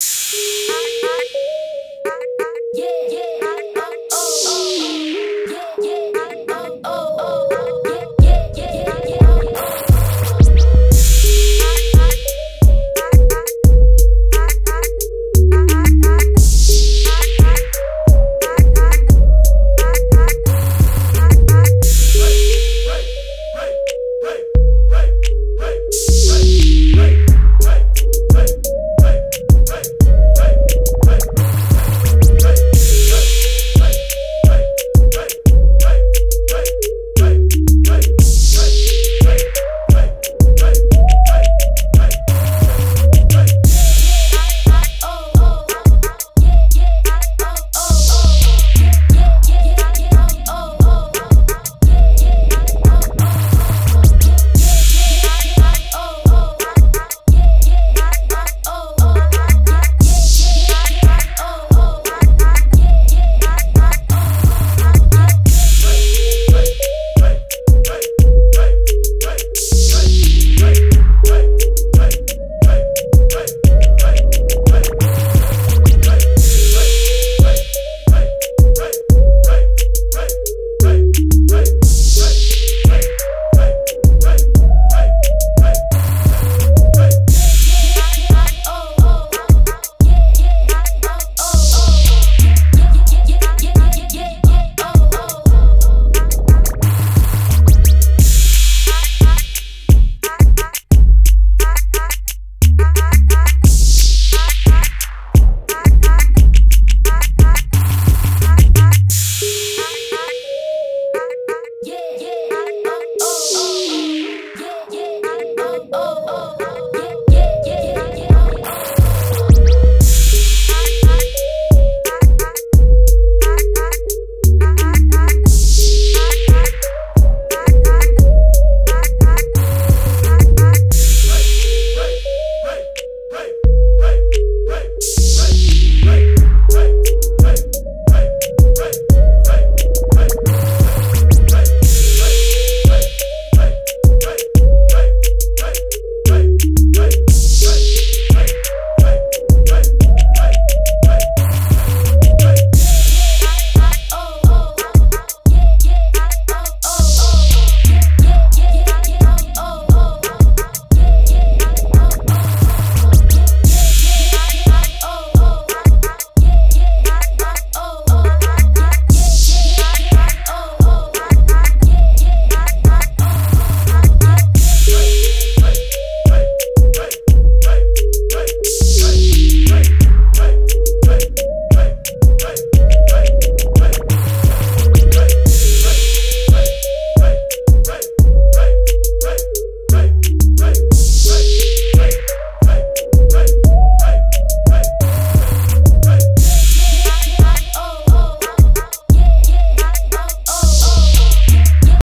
Música